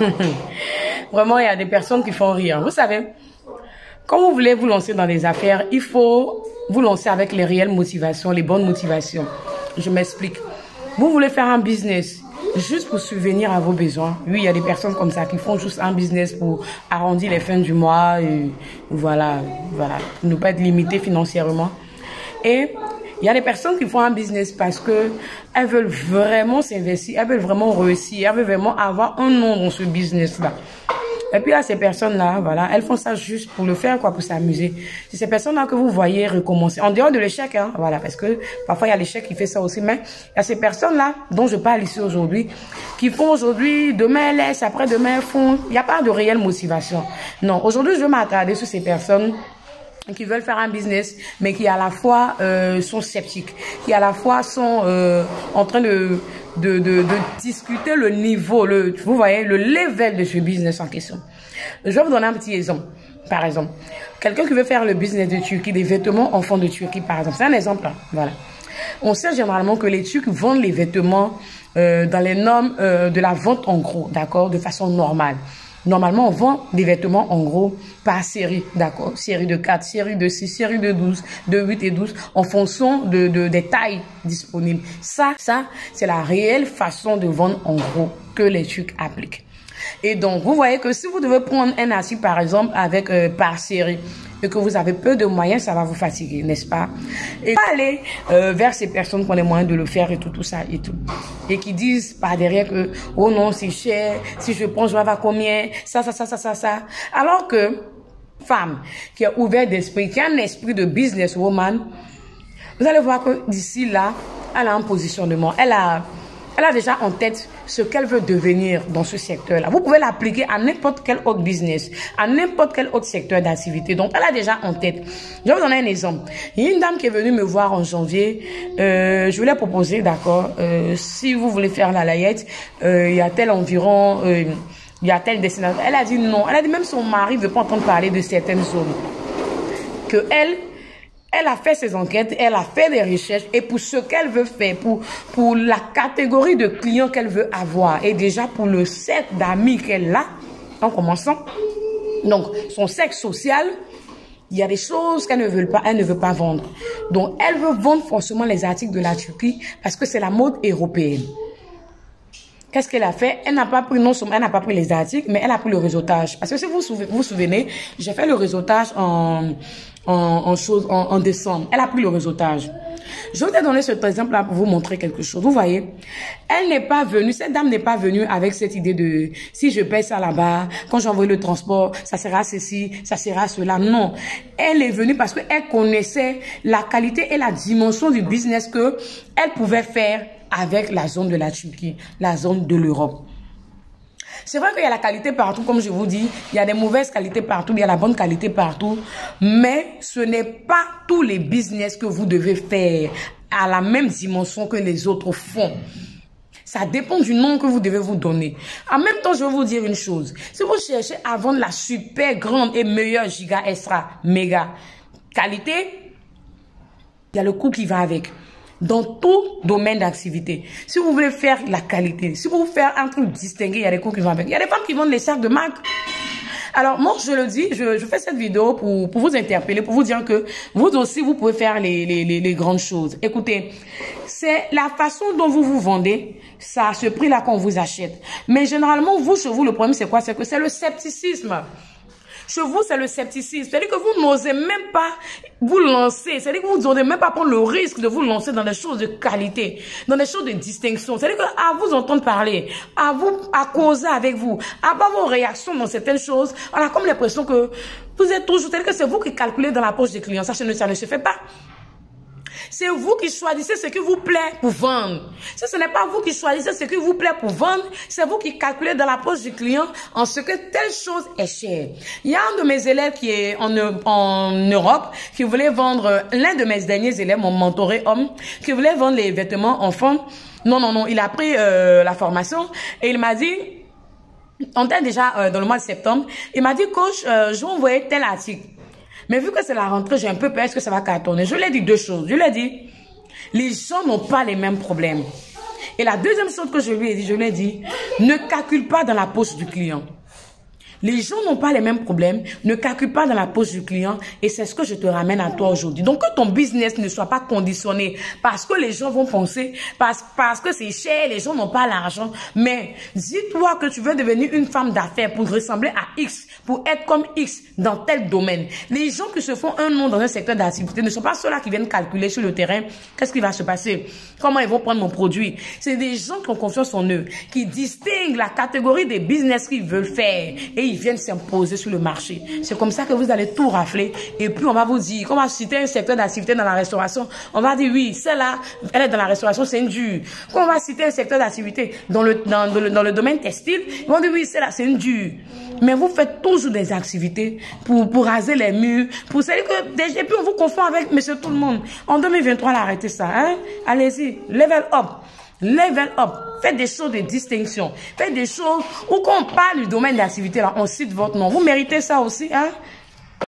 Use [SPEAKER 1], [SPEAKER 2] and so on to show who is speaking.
[SPEAKER 1] Vraiment, il y a des personnes qui font rire. Vous savez, quand vous voulez vous lancer dans des affaires, il faut vous lancer avec les réelles motivations, les bonnes motivations. Je m'explique. Vous voulez faire un business juste pour subvenir à vos besoins. Oui, il y a des personnes comme ça qui font juste un business pour arrondir les fins du mois et voilà, voilà, ne pas être limité financièrement. Et il y a des personnes qui font un business parce que elles veulent vraiment s'investir, elles veulent vraiment réussir, elles veulent vraiment avoir un nom dans ce business-là. Et puis là, ces personnes-là, voilà, elles font ça juste pour le faire, quoi, pour s'amuser. C'est ces personnes-là que vous voyez recommencer. En dehors de l'échec, hein, voilà, parce que parfois il y a l'échec qui fait ça aussi, mais il y a ces personnes-là dont je parle ici aujourd'hui, qui font aujourd'hui, demain elles laissent, après demain elles font. Il n'y a pas de réelle motivation. Non, aujourd'hui je veux m'attarder sur ces personnes qui veulent faire un business, mais qui à la fois euh, sont sceptiques, qui à la fois sont euh, en train de discuter le niveau, le, vous voyez, le level de ce business en question. Je vais vous donner un petit exemple. Par exemple, quelqu'un qui veut faire le business de Turquie, des vêtements enfants de Turquie, par exemple. C'est un exemple. Hein. Voilà. On sait généralement que les Turcs vendent les vêtements euh, dans les normes de la vente en gros, d'accord, de façon normale. Normalement, on vend des vêtements en gros par série, d'accord? Série de 4, série de 6, série de 12, de 8 et 12, en fonction de, de des tailles disponibles. Ça, ça, c'est la réelle façon de vendre en gros que les trucs appliquent. Et donc, vous voyez que si vous devez prendre un assis, par exemple, avec euh, par série, et que vous avez peu de moyens, ça va vous fatiguer, n'est-ce pas? Et aller euh, vers ces personnes qui ont les moyens de le faire et tout, tout ça et tout. Et qui disent par derrière que, oh non, c'est cher, si je prends, je vais avoir combien, ça, ça, ça, ça, ça, ça. Alors que, femme qui a ouvert d'esprit, qui a un esprit de businesswoman, vous allez voir que d'ici là, elle a un positionnement, elle a elle a déjà en tête ce qu'elle veut devenir dans ce secteur-là. Vous pouvez l'appliquer à n'importe quel autre business, à n'importe quel autre secteur d'activité. Donc, elle a déjà en tête. Je vais vous donner un exemple. Il y a une dame qui est venue me voir en janvier. Euh, je voulais proposer, d'accord, euh, si vous voulez faire la layette, euh, il y a tel environ, il y a tel destination. Elle a dit non. Elle a dit même son mari ne veut pas entendre parler de certaines zones. Que elle, elle a fait ses enquêtes, elle a fait des recherches et pour ce qu'elle veut faire, pour, pour la catégorie de clients qu'elle veut avoir et déjà pour le set d'amis qu'elle a, en commençant, donc son sexe social, il y a des choses qu'elle ne veut pas, elle ne veut pas vendre. Donc elle veut vendre forcément les articles de la Turquie parce que c'est la mode européenne. Qu'est-ce qu'elle a fait? Elle n'a pas pris non seulement elle n'a pas pris les articles, mais elle a pris le réseautage. Parce que si vous vous, vous souvenez, j'ai fait le réseautage en en, en, chose, en, en, décembre. Elle a pris le réseautage. Je vais te donner cet exemple-là pour vous montrer quelque chose. Vous voyez, elle n'est pas venue, cette dame n'est pas venue avec cette idée de si je paye ça là-bas, quand j'envoie le transport, ça sera ceci, ça sera cela. Non. Elle est venue parce qu'elle connaissait la qualité et la dimension du business que elle pouvait faire avec la zone de la Turquie, la zone de l'Europe. C'est vrai qu'il y a la qualité partout, comme je vous dis. Il y a des mauvaises qualités partout, il y a la bonne qualité partout. Mais ce n'est pas tous les business que vous devez faire à la même dimension que les autres font. Ça dépend du nom que vous devez vous donner. En même temps, je vais vous dire une chose. Si vous cherchez à vendre la super grande et meilleure giga extra méga qualité, il y a le coût qui va avec dans tout domaine d'activité. Si vous voulez faire la qualité, si vous voulez faire un truc distingué, il y a des cours qui vont avec. Il y a des femmes qui vendent les sacs de marque. Alors, moi, je le dis, je, je fais cette vidéo pour, pour vous interpeller, pour vous dire que vous aussi, vous pouvez faire les, les, les, les grandes choses. Écoutez, c'est la façon dont vous vous vendez, ça, ce prix-là qu'on vous achète. Mais généralement, vous, chez vous, le problème, c'est quoi? C'est que c'est le scepticisme. Chez vous, c'est le scepticisme. C'est-à-dire que vous n'osez même pas vous lancer. C'est-à-dire que vous n'osez même pas prendre le risque de vous lancer dans des choses de qualité, dans des choses de distinction. C'est-à-dire qu'à vous entendre parler, à vous, à causer avec vous, à avoir vos réactions dans certaines choses, on a comme l'impression que vous êtes toujours, c'est-à-dire que c'est vous qui calculez dans la poche des clients. Ça, ça ne se fait pas. C'est vous qui choisissez ce qui vous plaît pour vendre. Si ce n'est pas vous qui choisissez ce qui vous plaît pour vendre, c'est vous qui calculez dans la poche du client en ce que telle chose est chère. Il y a un de mes élèves qui est en, en Europe, qui voulait vendre, l'un de mes derniers élèves, mon mentoré homme, qui voulait vendre les vêtements enfants. Non, non, non, il a pris euh, la formation et il m'a dit, on était déjà euh, dans le mois de septembre, il m'a dit, coach, euh, je vais envoyer tel article. Mais vu que c'est la rentrée, j'ai un peu peur, est-ce que ça va cartonner? Je lui ai dit deux choses. Je lui ai dit, les gens n'ont pas les mêmes problèmes. Et la deuxième chose que je lui ai dit, je lui ai dit, ne calcule pas dans la poche du client. Les gens n'ont pas les mêmes problèmes, ne calcule pas dans la poche du client et c'est ce que je te ramène à toi aujourd'hui. Donc que ton business ne soit pas conditionné parce que les gens vont penser, parce, parce que c'est cher, les gens n'ont pas l'argent. Mais dis-toi que tu veux devenir une femme d'affaires pour ressembler à X, pour être comme X dans tel domaine. Les gens qui se font un nom dans un secteur d'activité ne sont pas ceux-là qui viennent calculer sur le terrain qu'est-ce qui va se passer, comment ils vont prendre mon produit. C'est des gens qui ont confiance en eux, qui distinguent la catégorie des business qu'ils veulent faire et ils viennent s'imposer sur le marché. C'est comme ça que vous allez tout rafler. Et puis, on va vous dire, on va citer un secteur d'activité dans la restauration, on va dire, oui, celle-là, elle est dans la restauration, c'est une dure. Quand on va citer un secteur d'activité dans le, dans, le, dans le domaine textile, ils vont dire, oui, celle-là, c'est une dure. Mais vous faites toujours des activités pour, pour raser les murs, pour cest que, et puis on vous confond avec monsieur tout le monde. En 2023, arrêtez ça, hein. Allez-y, level up. Level up. Faites des choses de distinction. Faites des choses où quand on parle du domaine d'activité, là, on cite votre nom. Vous méritez ça aussi, hein?